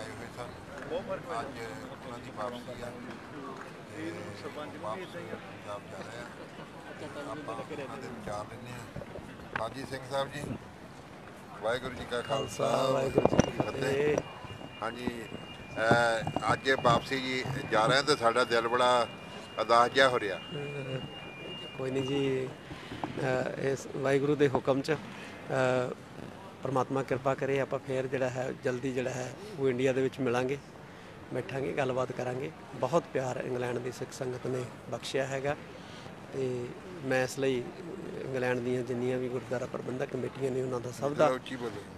ਆਏ ਹੋਏ ਸਨ। ਅੱਜ ਉਹਨਾਂ ਦੀ ਵਾਪਸੀ ਆ। ਤੇ ਸਰਪੰਚ ਵੀ ਇਦਾਂ ਹੀ ਪੰਜਾਬ ਜਾ ਰਹੇ ਆ। ਆਪਾਂ ਉਹਨਾਂ ਦੇ ਵਿਚਾਰ ਲੈਣੇ ਆ ਹਾਜੀ ਸਿੰਘ ਸਾਹਿਬ ਜੀ। ਵਾਹਿਗੁਰੂ ਜੀ ਕਾ ਖਾਲਸਾ ਵਾਹਿਗੁਰੂ ਜੀ ਕੀ ਫਤਿਹ। ਹਾਂਜੀ ਅੱਜ ਇਹ ਵਾਪਸੀ ਜੀ ਜਾ ਰਹੇ ਤੇ ਸਾਡਾ ਦਿਲ ਬੜਾ ਅਦਾਸ ਜਿਹਾ ਹੋ ਰਿਹਾ। ਕੋਈ ਨਹੀਂ ਜੀ ਇਸ ਵਾਹਿਗੁਰੂ ਦੇ ਹੁਕਮ 'ਚ ਪਰਮਾਤਮਾ ਕਿਰਪਾ ਕਰੇ ਆਪਾਂ ਫੇਰ ਜਿਹੜਾ ਹੈ ਜਲਦੀ ਜਿਹੜਾ ਹੈ ਉਹ ਇੰਡੀਆ ਦੇ ਵਿੱਚ ਮਿਲਾਂਗੇ ਬੈਠਾਂਗੇ ਗੱਲਬਾਤ ਕਰਾਂਗੇ। ਬਹੁਤ ਪਿਆਰ ਇੰਗਲੈਂਡ ਦੀ ਸਿੱਖ ਸੰਗਤ ਨੇ ਬਖਸ਼ਿਆ ਹੈਗਾ ਤੇ ਮੈਂ ਇਸ ਲਈ ਇੰਗਲੈਂਡ ਦੀਆਂ ਜਿੰਨੀਆਂ ਵੀ ਗੁਰਦੁਆਰਾ ਪ੍ਰਬੰਧਕ ਕਮੇਟੀਆਂ ਨੇ ਉਹਨਾਂ ਦਾ ਸਭ ਦਾ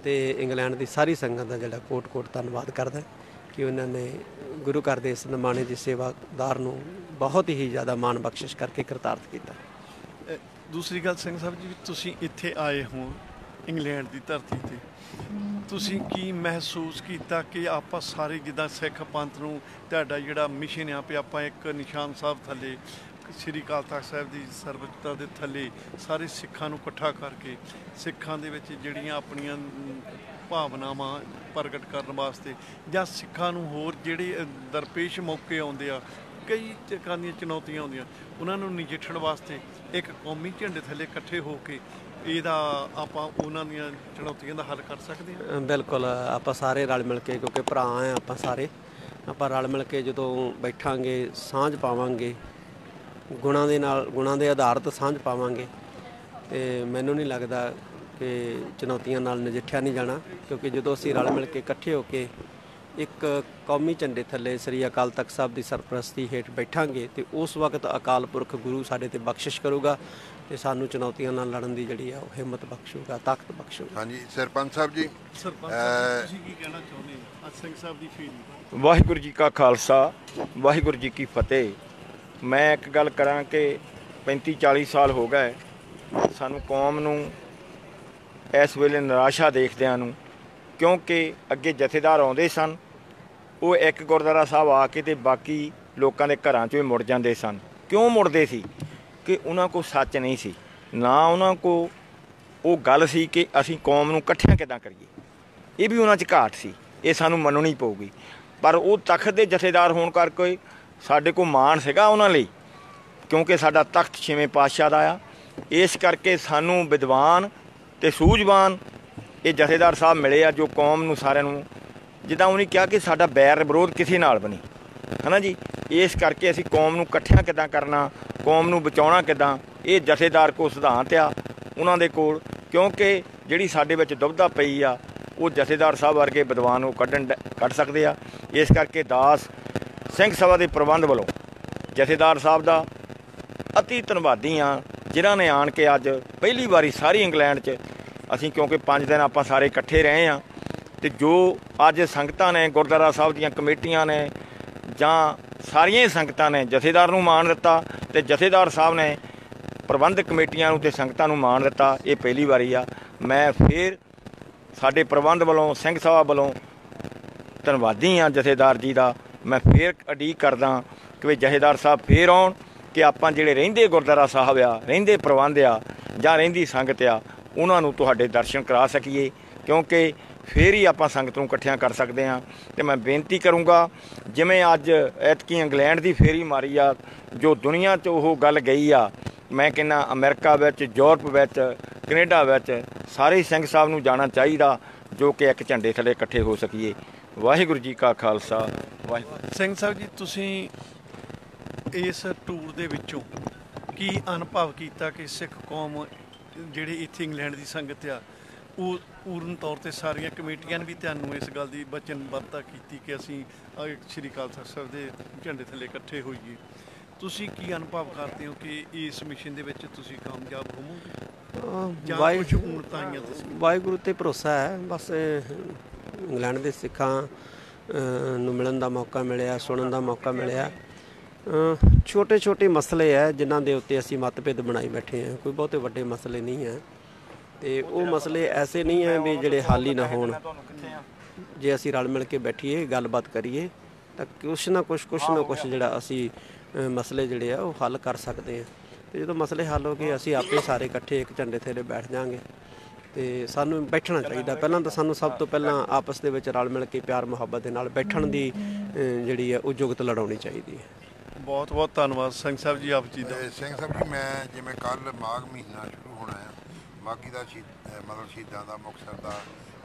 ਤੇ ਇੰਗਲੈਂਡ ਦੀ ਸਾਰੀ ਸੰਗਤ ਦਾ ਜਿਹੜਾ ਕੋਟ-ਕੋਟ ਧੰਨਵਾਦ ਕਰਦਾ ਕਿ ਉਹਨਾਂ ਨੇ ਗੁਰੂ ਘਰ ਦੇ ਇਸ ਨਿਮਾਣੇ ਦੀ ਸੇਵਾਦਾਰ ਨੂੰ ਬਹੁਤ ਹੀ ਜ਼ਿਆਦਾ ਮਾਣ ਬਖਸ਼ਿਸ਼ ਕਰਕੇ ਕਰਤਾਰਥ ਕੀਤਾ। ਦੂਸਰੀ ਗੱਲ ਸਿੰਘ ਸਾਹਿਬ ਜੀ ਤੁਸੀਂ ਇੱਥੇ ਆਏ ਹੋ ਇੰਗਲੈਂਡ ਦੀ ਧਰਤੀ ਤੇ। ਤੁਸੀਂ ਕੀ ਮਹਿਸੂਸ ਕੀਤਾ ਕਿ ਆਪਾਂ ਸਾਰੇ ਜਿੱਦਾਂ ਸਿੱਖ ਪੰਥ ਨੂੰ ਤੁਹਾਡਾ ਜਿਹੜਾ ਮਿਸ਼ਨ ਆ ਵੀ ਆਪਾਂ ਇੱਕ ਨਿਸ਼ਾਨ ਸਾਹਿਬ ਥੱਲੇ, ਸ੍ਰੀ ਅਕਾਲ ਤਖਤ ਸਾਹਿਬ ਦੀ ਸਰਬੱਤਾ ਦੇ ਥੱਲੇ ਸਾਰੇ ਸਿੱਖਾਂ ਨੂੰ ਇਕੱਠਾ ਕਰਕੇ ਸਿੱਖਾਂ ਦੇ ਵਿੱਚ ਜਿਹੜੀਆਂ ਆਪਣੀਆਂ ਭਾਵਨਾਵਾਂ ਪ੍ਰਗਟ ਕਰਨ ਵਾਸਤੇ ਜਾਂ ਸਿੱਖਾਂ ਨੂੰ ਹੋਰ ਜਿਹੜੇ ਦਰਪੇਸ਼ ਮੌਕੇ ਆਉਂਦੇ ਆ ਕਈ ਤਰ੍ਹਾਂ ਦੀਆਂ ਚੁਣੌਤੀਆਂ ਆਉਂਦੀਆਂ। ਉਹਨਾਂ ਨੂੰ ਨਜਿੱਠਣ ਵਾਸਤੇ ਇੱਕ ਕੌਮੀ ਝੰਡੇ ਥੱਲੇ ਇਕੱਠੇ ਹੋ ਕੇ ਇਹਦਾ ਆਪਾਂ ਉਹਨਾਂ ਦੀਆਂ ਚੁਣੌਤੀਆਂ ਦਾ ਹੱਲ ਕਰ ਸਕਦੇ ਹਾਂ? ਬਿਲਕੁਲ, ਆਪਾਂ ਸਾਰੇ ਰਲ ਮਿਲ ਕੇ, ਕਿਉਂਕਿ ਭਰਾ ਆ ਆਪਾਂ ਸਾਰੇ, ਆਪਾਂ ਰਲ ਮਿਲ ਕੇ ਜਦੋਂ ਬੈਠਾਂਗੇ, ਸਾਂਝ ਪਾਵਾਂਗੇ, ਗੁਣਾਂ ਦੇ ਨਾਲ, ਗੁਣਾਂ ਦੇ ਆਧਾਰਿਤ ਸਾਂਝ ਪਾਵਾਂਗੇ, ਤੇ ਮੈਨੂੰ ਨਹੀਂ ਲੱਗਦਾ ਕਿ ਚੁਣੌਤੀਆਂ ਨਾਲ ਨਜਿੱਠਿਆ ਨਹੀਂ ਜਾਣਾ, ਕਿਉਂਕਿ ਜਦੋਂ ਅਸੀਂ ਰਲ ਮਿਲ ਕੇ ਇਕੱਠੇ ਹੋ ਕੇ ਇੱਕ ਕੌਮੀ ਝੰਡੇ ਥੱਲੇ ਸ੍ਰੀ ਅਕਾਲ ਤਖਤ ਸਾਹਿਬ ਦੀ ਸਰਪ੍ਰਸਤੀ ਹੇਠ ਬੈਠਾਂਗੇ ਤੇ ਉਸ ਵਕਤ ਅਕਾਲ ਪੁਰਖ ਗੁਰੂ ਸਾਡੇ ਤੇ ਬਖਸ਼ਿਸ਼ ਕਰੂਗਾ ਤੇ ਸਾਨੂੰ ਚੁਣੌਤੀਆਂ ਨਾਲ ਲੜਨ ਦੀ ਜਿਹੜੀ ਆ ਉਹ ਹਿੰਮਤ ਬਖਸ਼ੂਗਾ ਤਾਕਤ ਬਖਸ਼ੂਗਾ। ਹਾਂਜੀ ਸਰਪੰਚ ਸਾਹਿਬ ਜੀ ਸਰਪੰਚ ਸਾਹਿਬ ਤੁਸੀਂ ਕੀ ਕਹਿਣਾ ਚਾਹੁੰਦੇ ਹੋ? ਅੱਜ ਸਿੰਘ ਸਾਹਿਬ ਦੀ ਫੀਲ ਵਾਹਿਗੁਰੂ ਜੀ ਕਾ ਖਾਲਸਾ ਵਾਹਿਗੁਰੂ ਜੀ ਕੀ ਫਤਿਹ। ਮੈਂ ਇੱਕ ਗੱਲ ਕਰਾਂ ਕਿ 35 40 ਸਾਲ ਹੋ ਗਏ ਸਾਨੂੰ ਕੌਮ ਨੂੰ ਇਸ ਵੇਲੇ ਨਿਰਾਸ਼ਾ ਦੇਖਦਿਆਂ ਨੂੰ ਕਿਉਂਕਿ ਅੱਗੇ ਜਥੇਦਾਰ ਆਉਂਦੇ ਸਨ, ਉਹ ਇੱਕ ਗੁਰਦੁਆਰਾ ਸਾਹਿਬ ਆ ਕੇ ਤੇ ਬਾਕੀ ਲੋਕਾਂ ਦੇ ਘਰਾਂ 'ਚੋਂ ਵੀ ਮੁੜ ਜਾਂਦੇ ਸਨ। ਕਿਉਂ ਮੁੜਦੇ ਸੀ? ਕਿ ਉਹਨਾਂ ਕੋਲ ਸੱਚ ਨਹੀਂ ਸੀ, ਨਾ ਉਹਨਾਂ ਕੋ ਉਹ ਗੱਲ ਸੀ ਕਿ ਅਸੀਂ ਕੌਮ ਨੂੰ ਇਕੱਠਿਆਂ ਕਿਦਾਂ ਕਰੀਏ। ਇਹ ਵੀ ਉਹਨਾਂ 'ਚ ਘਾਟ ਸੀ, ਇਹ ਸਾਨੂੰ ਮੰਨਣੀ ਪਊਗੀ। ਪਰ ਉਹ ਤਖਤ ਦੇ ਜਥੇਦਾਰ ਹੋਣ ਕਰਕੇ ਸਾਡੇ ਕੋਲ ਮਾਣ ਸੀਗਾ ਉਹਨਾਂ ਲਈ, ਕਿਉਂਕਿ ਸਾਡਾ ਤਖਤ ਛੇਵੇਂ ਪਾਤਸ਼ਾਹ ਦਾ ਆ। ਇਸ ਕਰਕੇ ਸਾਨੂੰ ਵਿਦਵਾਨ ਤੇ ਸੂਝਵਾਨ ਇਹ ਜਥੇਦਾਰ ਸਾਹਿਬ ਮਿਲੇ ਆ ਜੋ ਕੌਮ ਨੂੰ ਸਾਰਿਆਂ ਨੂੰ ਜਿੱਦਾਂ ਉਹਨੇ ਕਿਹਾ ਕਿ ਸਾਡਾ ਬੈਰ ਵਿਰੋਧ ਕਿਸੇ ਨਾਲ ਬਣੀ ਹਨਾ ਜੀ? ਇਸ ਕਰਕੇ ਅਸੀਂ ਕੌਮ ਨੂੰ ਇਕੱਠਿਆਂ ਕਿਦਾਂ ਕਰਨਾ, ਕੌਮ ਨੂੰ ਬਚਾਉਣਾ ਕਿਦਾਂ, ਇਹ ਜਥੇਦਾਰ ਕੋ ਸਿਧਾਂਤ ਆ ਉਹਨਾਂ ਦੇ ਕੋਲ, ਕਿਉਂਕਿ ਜਿਹੜੀ ਸਾਡੇ ਵਿੱਚ ਦੁਬਧਾ ਪਈ ਆ, ਉਹ ਜਥੇਦਾਰ ਸਾਹਿਬ ਵਰਗੇ ਵਿਦਵਾਨ ਉਹ ਕੱਢਣ ਕੱਢ ਸਕਦੇ ਆ। ਇਸ ਕਰਕੇ ਦਾਸ ਸਿੰਘ ਸਭਾ ਦੇ ਪ੍ਰਬੰਧ ਵੱਲੋਂ ਜਥੇਦਾਰ ਸਾਹਿਬ ਦਾ ਅਤੀ ਧੰਨਵਾਦੀ ਆ, ਜਿਨ੍ਹਾਂ ਨੇ ਆਣ ਕੇ ਅੱਜ ਪਹਿਲੀ ਵਾਰੀ ਸਾਰੀ ਇੰਗਲੈਂਡ 'ਚ ਅਸੀਂ ਕਿਉਂਕਿ 5 ਦਿਨ ਆਪਾਂ ਸਾਰੇ ਇਕੱਠੇ ਰਹੇ ਆ ਤੇ ਜੋ ਅੱਜ ਸੰਗਤਾਂ ਨੇ, ਗੁਰਦੁਆਰਾ ਸਾਹਿਬ ਦੀਆਂ ਕਮੇਟੀਆਂ ਨੇ ਜਾਂ ਸਾਰੀਆਂ ਹੀ ਸੰਗਤਾਂ ਨੇ ਜਥੇਦਾਰ ਨੂੰ ਮਾਣ ਦਿੱਤਾ ਤੇ ਜਥੇਦਾਰ ਸਾਹਿਬ ਨੇ ਪ੍ਰਬੰਧਕ ਕਮੇਟੀਆਂ ਨੂੰ ਤੇ ਸੰਗਤਾਂ ਨੂੰ ਮਾਣ ਦਿੱਤਾ, ਇਹ ਪਹਿਲੀ ਵਾਰੀ ਆ। ਮੈਂ ਫੇਰ ਸਾਡੇ ਪ੍ਰਬੰਧ ਵੱਲੋਂ, ਸਿੰਘ ਸਭਾ ਵੱਲੋਂ ਧੰਨਵਾਦੀ ਆ ਜਥੇਦਾਰ ਜੀ ਦਾ। ਮੈਂ ਫੇਰ ਅਡੀਕ ਕਰਦਾ ਕਿ ਵੀ ਜਥੇਦਾਰ ਸਾਹਿਬ ਫੇਰ ਆਉਣ ਕਿ ਆਪਾਂ ਜਿਹੜੇ ਰਹਿੰਦੇ ਗੁਰਦੁਆਰਾ ਸਾਹਿਬ ਆ, ਰਹਿੰਦੇ ਪ੍ਰਬੰਧ ਆ ਜਾਂ ਰਹਿੰਦੀ ਸੰਗਤ ਆ ਉਹਨਾਂ ਨੂੰ ਤੁਹਾਡੇ ਦਰਸ਼ਨ ਕਰਾ ਸਕੀਏ, ਕਿਉਂਕਿ ਫੇਰ ਹੀ ਆਪਾਂ ਸੰਗਤ ਨੂੰ ਇਕੱਠਿਆਂ ਕਰ ਸਕਦੇ ਹਾਂ। ਤੇ ਮੈਂ ਬੇਨਤੀ ਕਰੂੰਗਾ, ਜਿਵੇਂ ਅੱਜ ਐਤਕੀ ਇੰਗਲੈਂਡ ਦੀ ਫੇਰੀ ਮਾਰੀ ਆ, ਜੋ ਦੁਨੀਆ 'ਚ ਉਹ ਗੱਲ ਗਈ ਆ, ਮੈਂ ਕਹਿੰਦਾ ਅਮਰੀਕਾ ਵਿੱਚ, ਯੂਰਪ ਵਿੱਚ, ਕੈਨੇਡਾ ਵਿੱਚ, ਸਾਰੇ ਸਿੰਘ ਸਾਹਿਬ ਨੂੰ ਜਾਣਾ ਚਾਹੀਦਾ, ਜੋ ਕਿ ਇੱਕ ਝੰਡੇ ਥੱਲੇ ਇਕੱਠੇ ਹੋ ਸਕੀਏ। ਵਾਹਿਗੁਰੂ ਜੀ ਕਾ ਖਾਲਸਾ, ਵਾਹਿਗੁਰੂ ਸਿੰਘ ਸਾਹਿਬ ਜੀ, ਤੁਸੀਂ ਇਸ ਟੂਰ ਦੇ ਵਿੱਚੋਂ ਕੀ ਅਨੁਭਵ ਕੀਤਾ ਕਿ ਸਿੱਖ ਕੌਮ ਜਿਹੜੀ ਇੱਥੇ ਇੰਗਲੈਂਡ ਦੀ ਸੰਗਤ ਆ ਉਹ ਪੂਰਨ ਤੌਰ ਤੇ ਸਾਰੀਆਂ ਕਮੇਟੀਆਂ ਨੇ ਵੀ ਤੁਹਾਨੂੰ ਇਸ ਗੱਲ ਦੀ ਵਚਨਬੱਧਤਾ ਕੀਤੀ ਕਿ ਅਸੀਂ ਸ਼੍ਰੀ ਅਕਾਲ ਤਖਤ ਸਾਹਿਬ ਦੇ ਝੰਡੇ ਥੱਲੇ ਇਕੱਠੇ ਹੋਈਏ। ਤੁਸੀਂ ਕੀ ਅਨੁਭਵ ਕਰਦੇ ਹੋ ਕਿ ਇਸ ਮਿਸ਼ਨ ਦੇ ਵਿੱਚ ਤੁਸੀਂ ਕਾਮਯਾਬ ਹੋਵੋਗੇ? ਵਾਹਿਗੁਰੂ ਤੇ ਭਰੋਸਾ ਹੈ ਬਸ ਇੰਗਲੈਂਡ ਦੇ ਸਿੱਖਾਂ ਨੂੰ ਮਿਲਣ ਦਾ ਮੌਕਾ ਮਿਲਿਆ ਸੁਣਨ ਦਾ ਮੌਕਾ ਮਿਲਿਆ। ਛੋਟੇ ਛੋਟੇ ਮਸਲੇ ਹੈ ਜਿਨ੍ਹਾਂ ਦੇ ਉੱਤੇ ਅਸੀਂ ਮਤਭੇਦ ਬਣਾਈ ਬੈਠੇ ਹਾਂ ਕੋਈ ਬਹੁਤੇ ਵੱਡੇ ਮਸਲੇ ਨਹੀਂ ਹੈ ਤੇ ਉਹ ਮਸਲੇ ਐਸੇ ਨਹੀਂ ਹੈ ਵੀ ਜਿਹੜੇ ਹੱਲ ਹੀ ਨਾ ਹੋਣ। ਜੇ ਅਸੀਂ ਰਲ ਮਿਲ ਕੇ ਬੈਠੀਏ, ਗੱਲਬਾਤ ਕਰੀਏ, ਤਾਂ ਕੁਛ ਨਾ ਕੁਛ ਕੁਛ ਨਾ ਕੁਛ ਜਿਹੜਾ ਅਸੀਂ ਮਸਲੇ ਜਿਹੜੇ ਆ, ਉਹ ਹੱਲ ਕਰ ਸਕਦੇ ਹਾਂ ਤੇ ਜਦੋਂ ਮਸਲੇ ਹੱਲ ਹੋ ਗਏ, ਅਸੀਂ ਆਪੇ ਸਾਰੇ ਇਕੱਠੇ ਇੱਕ ਝੰਡੇ ਥੱਲੇ ਬੈਠ ਜਾਾਂਗੇ। ਤੇ ਸਾਨੂੰ ਬੈਠਣਾ ਚਾਹੀਦਾ। ਪਹਿਲਾਂ ਤਾਂ ਸਾਨੂੰ ਸਭ ਤੋਂ ਪਹਿਲਾਂ ਆਪਸ ਦੇ ਵਿੱਚ ਰਲ ਮਿਲ ਕੇ ਪਿਆਰ ਮੁਹੱਬਤ ਦੇ ਨਾਲ ਬੈਠਣ ਦੀ ਜਿਹੜੀ ਹੈ ਉਹ ਜੁਗਤ ਲੜਾਉਣੀ ਚਾਹੀਦੀ ਹੈ ਬਹੁਤ ਬਹੁਤ ਧੰਨਵਾਦ ਸਿੰਘ ਸਾਹਿਬ ਜੀ ਆਪ ਜੀ ਦਾ ਸਿੰਘ ਸਾਹਿਬ ਜੀ ਮੈਂ ਜਿਵੇਂ ਕੱਲ ਮਾਘ ਮਹੀਨਾ ਸ਼ੁਰੂ ਹੋਣਾ ਹੈ ਮਾਘੀ ਦਾ ਮਤਲਬ ਸ਼ਹੀਦਾਂ ਦਾ ਮੁਕਤਸਰ ਦਾ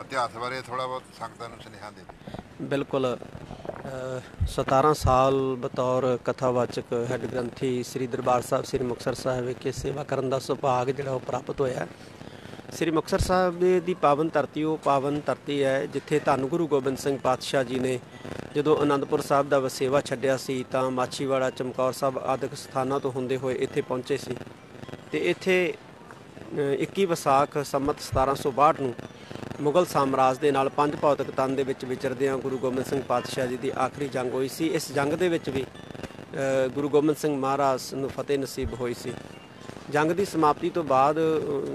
ਇਤਿਹਾਸ ਬਾਰੇ ਥੋੜਾ ਬਹੁਤ ਸੰਗਤਾਂ ਨੂੰ ਸੁਨੇਹਾ ਦੇ ਦਿਓ ਬਿਲਕੁਲ ਅ, 17 ਸਾਲ ਬਤੌਰ ਕਥਾਵਾਚਕ ਹੈਡ ਗ੍ਰੰਥੀ ਸ੍ਰੀ ਦਰਬਾਰ ਸਾਹਿਬ ਸ੍ਰੀ ਮੁਕਤਸਰ ਸਾਹਿਬ ਵਿਖੇ ਸੇਵਾ ਕਰਨ ਦਾ ਸੁਭਾਗ ਜਿਹੜਾ ਉਹ ਪ੍ਰਾਪਤ ਹੋਇਆ ਹੈ। ਸ੍ਰੀ ਮੁਕਤਸਰ ਸਾਹਿਬ ਦੀ ਪਾਵਨ ਧਰਤੀ ਉਹ ਪਾਵਨ ਧਰਤੀ ਹੈ ਜਿੱਥੇ ਧੰਨ ਗੁਰੂ ਗੋਬਿੰਦ ਸਿੰਘ ਪਾਤਸ਼ਾਹ ਜੀ ਨੇ ਜਦੋਂ ਅਨੰਦਪੁਰ ਸਾਹਿਬ ਦਾ ਵਸੇਵਾ ਛੱਡਿਆ ਸੀ ਤਾਂ ਮਾਛੀਵਾੜਾ ਚਮਕੌਰ ਸਾਹਿਬ ਆਦਿਕ ਸਥਾਨਾਂ ਤੋਂ ਹੁੰਦੇ ਹੋਏ ਇੱਥੇ ਪਹੁੰਚੇ ਸੀ। ਤੇ ਇੱਥੇ ਅ, 21 ਵਿਸਾਖ ਸੰਮਤ 1762 ਨੂੰ ਮੁਗਲ ਸਾਮਰਾਜ ਦੇ ਨਾਲ ਪੰਜ ਭੌਤਿਕ ਤਨ ਦੇ ਵਿੱਚ ਵਿਚਰਦਿਆਂ ਗੁਰੂ ਗੋਬਿੰਦ ਸਿੰਘ ਪਾਤਸ਼ਾਹ ਜੀ ਦੀ ਆਖਰੀ ਜੰਗ ਹੋਈ ਸੀ। ਇਸ ਜੰਗ ਦੇ ਵਿੱਚ ਵੀ ਗੁਰੂ ਗੋਬਿੰਦ ਸਿੰਘ ਮਹਾਰਾਜ ਨੂੰ ਫਤਿਹ ਨਸੀਬ ਹੋਈ ਸੀ। ਜੰਗ ਦੀ ਸਮਾਪਤੀ ਤੋਂ ਬਾਅਦ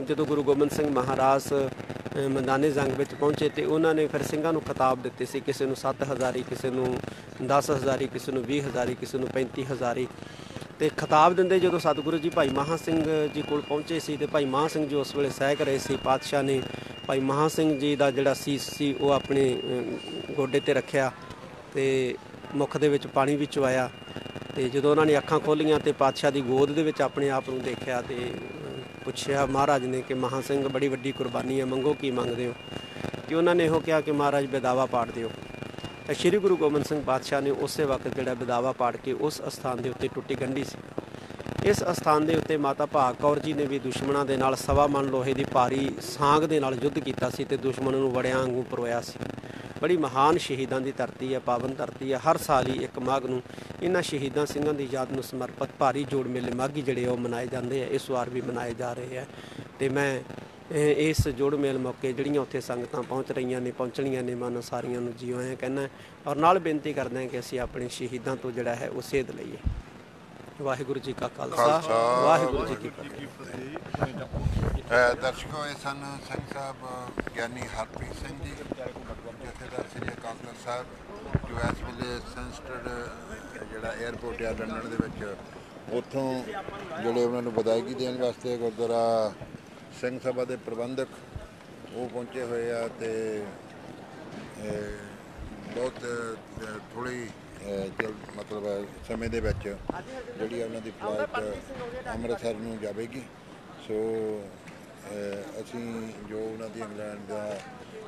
ਜਦੋਂ ਗੁਰੂ ਗੋਬਿੰਦ ਸਿੰਘ ਮਹਾਰਾਜ ਮੈਦਾਨੇ ਜੰਗ ਵਿੱਚ ਪਹੁੰਚੇ ਤੇ ਉਹਨਾਂ ਨੇ ਫਿਰ ਸਿੰਘਾਂ ਨੂੰ ਖਿਤਾਬ ਦਿੱਤੇ ਸੀ। ਕਿਸੇ ਨੂੰ 7000 ਕਿਸੇ ਨੂੰ 10000 ਕਿਸੇ ਨੂੰ 20000 ਕਿਸੇ ਨੂੰ 35000 ਤੇ ਖਿਤਾਬ ਦਿੰਦੇ ਜਦੋਂ ਸਤਿਗੁਰੂ ਜੀ ਭਾਈ ਮਹਾ ਸਿੰਘ ਜੀ ਕੋਲ ਪਹੁੰਚੇ ਸੀ ਤੇ ਭਾਈ ਮਹਾ ਸਿੰਘ ਜੀ ਉਸ ਵੇਲੇ ਸਹਿਕ ਰਹੇ ਸੀ। ਪਾਤਸ਼ਾਹ ਨੇ ਭਾਈ ਮਹਾ ਸਿੰਘ ਜੀ ਦਾ ਜਿਹੜਾ ਸੀਸ ਸੀ ਉਹ ਆਪਣੇ ਗੋਡੇ ਤੇ ਰੱਖਿਆ ਤੇ ਮੁਖ ਦੇ ਵਿੱਚ ਪਾਣੀ ਵੀ ਚੁਆਇਆ ਤੇ ਜਦੋਂ ਉਹਨਾਂ ਨੇ ਅੱਖਾਂ ਖੋਲੀਆਂ ਤੇ ਪਾਤਸ਼ਾਹ ਦੀ ਗੋਦ ਦੇ ਵਿੱਚ ਆਪਣੇ ਆਪ ਨੂੰ ਦੇਖਿਆ ਤੇ ਪੁੱਛਿਆ, ਮਹਾਰਾਜ ਨੇ ਕਿ ਮਹਾ ਸਿੰਘ ਬੜੀ ਵੱਡੀ ਕੁਰਬਾਨੀ ਹੈ, ਮੰਗੋ ਕੀ ਮੰਗਦੇ ਹੋ? ਕਿ ਉਹਨਾਂ ਨੇ ਇਹੋ ਕਿਹਾ ਕਿ, ਮਹਾਰਾਜ ਬੇਦਾਵਾ ਪਾੜ ਦਿਓ। ਤਾਂ ਸ਼੍ਰੀ ਗੁਰੂ ਗੋਬਿੰਦ ਸਿੰਘ ਪਾਤਸ਼ਾਹ ਨੇ ਉਸੇ ਵਕਤ ਜਿਹੜਾ ਬਦਾਵਾ ਪਾੜ ਕੇ ਉਸ ਅਸਥਾਨ ਦੇ ਉੱਤੇ ਟੁੱਟੀ ਗੰਢੀ ਸੀ। ਇਸ ਅਸਥਾਨ ਦੇ ਉੱਤੇ ਮਾਤਾ ਭਾਗ ਕੌਰ ਜੀ ਨੇ ਵੀ ਦੁਸ਼ਮਣਾਂ ਦੇ ਨਾਲ ਸਵਾ ਮਨ ਲੋਹੇ ਦੀ ਭਾਰੀ ਸਾਂਗ ਦੇ ਨਾਲ ਯੁੱਧ ਕੀਤਾ ਸੀ ਤੇ ਦੁਸ਼ਮਣ ਨੂੰ ਵੜਿਆਂ ਵਾਂਗੂ ਪਰੋਇਆ ਸੀ। ਬੜੀ ਮਹਾਨ ਸ਼ਹੀਦਾਂ ਦੀ ਧਰਤੀ ਹੈ, ਪਾਵਨ ਧਰਤੀ ਹੈ। ਹਰ ਸਾਲ ਹੀ ਇੱਕ ਮਾਘ ਨੂੰ ਇਹਨਾਂ ਸ਼ਹੀਦਾਂ ਸਿੰਘਾਂ ਦੀ ਯਾਦ ਨੂੰ ਸਮਰਪਿਤ ਭਾਰੀ ਜੋੜ ਮੇਲੇ ਮਾਘੀ ਜਿਹੜੇ ਉਹ ਮਨਾਏ ਜਾਂਦੇ ਆ। ਇਸ ਵਾਰ ਵੀ ਮਨਾਏ ਜਾ ਰਹੇ ਆ। ਤੇ ਮੈਂ ਇਸ ਜੋੜ ਮੇਲ ਮੌਕੇ ਜਿਹੜੀਆਂ ਉੱਥੇ ਸੰਗਤਾਂ ਪਹੁੰਚ ਰਹੀਆਂ ਨੇ, ਪਹੁੰਚਣੀਆਂ ਨੇ ਮਨ ਸਾਰੀਆਂ ਨੂੰ ਜੀਓ ਆਇਆ ਕਹਿੰਦਾ ਔਰ ਨਾਲ ਬੇਨਤੀ ਕਰਦਾ ਹਾਂ ਕਿ ਅਸੀਂ ਆਪਣੇ ਸ਼ਹੀਦਾਂ ਤੋਂ ਜਿਹੜਾ ਹੈ ਉਹ ਸੇਧ ਲਈਏ। ਵਾਹਿਗੁਰੂ ਜੀ ਕਾ ਖਾਲਸਾ ਵਾਹਿਗੁਰੂ ਜੀ ਕੀ ਫਤਿਹ। ਦਰਸ਼ਕੋ ਇਹ ਸਨ ਸਿੰਘ ਸਾਹਿਬ ਗਿਆਨੀ ਹਰਪ੍ਰੀਤ ਸਿੰਘ ਜੀ ਜਥੇਦਾਰ ਸ੍ਰੀ ਅਕਾਲ ਤਖਤ ਸਾਹਿਬ ਜੋ ਇਸ ਵੇਲੇ ਸੈਂਸਟਡ ਜਿਹੜਾ 에ਅਰਪੋਰਟ ਆ ਲੰਡਨ ਦੇ ਵਿੱਚ ਉੱਥੋਂ ਜਿਹੜੇ ਉਹਨਾਂ ਨੂੰ ਵਧਾਈਗੀ ਦੇਣ ਵਾਸਤੇ ਗੁਰਦੁਆਰਾ ਸਿੰਘ ਸਭਾ ਦੇ ਪ੍ਰਬੰਧਕ ਉਹ ਪਹੁੰਚੇ ਹੋਏ ਆ ਤੇ ਬਹੁਤ ਅਹ, ਥੋੜ੍ਹੀ ਜਲ ਮਤਲਬ, ਸਮੇਂ ਦੇ ਵਿੱਚ ਜਿਹੜੀ ਆ ਉਹਨਾਂ ਦੀ ਫਲਾਈਟ ਅੰਮ੍ਰਿਤਸਰ ਨੂੰ ਜਾਵੇਗੀ। ਸੋ ਅਸੀਂ ਜੋ ਉਹਨਾਂ ਦੀ ਇੰਗਲੈਂਡ ਦਾ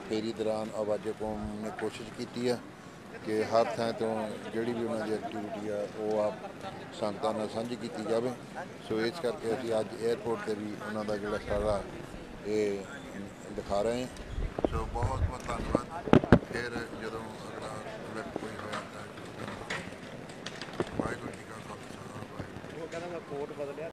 ਫੇਰੀ ਦੌਰਾਨ ਆਵਾਜ਼ੇ ਕੌਮ ਨੇ ਕੋਸ਼ਿਸ਼ ਕੀਤੀ ਹੈ ਕਿ ਹਰ ਥਾਂ ਤੋਂ ਜਿਹੜੀ ਵੀ ਉਹਨਾਂ ਦੀ ਐਕਟੀਵਿਟੀ ਆ, ਉਹ ਆਪ ਸੰਗਤਾਂ ਨਾਲ ਸਾਂਝੀ ਕੀਤੀ ਜਾਵੇ। ਸੋ ਇਸ ਕਰਕੇ ਅਸੀਂ ਅੱਜ 에ਅਰਪੋਰਟ ਤੇ ਵੀ ਉਹਨਾਂ ਦਾ ਜਿਹੜਾ ਸਾਰਾ ਇਹ ਦਿਖਾ ਰਹੇ ਹਾਂ। ਸੋ ਬਹੁਤ ਬਹੁਤ ਧੰਨਵਾਦ। ਫਿਰ ਜਦੋਂ ਅਗਲਾ ਵਾਹਿਗੁਰੂ ਜੀ ਕਾ ਖਾਲਸਾ ਵਾਹਿਗੁਰੂ ਉਹ ਕਹਿੰਦਾ ਮੈਂ ਕੋਟ ਬਦਲਿਆ।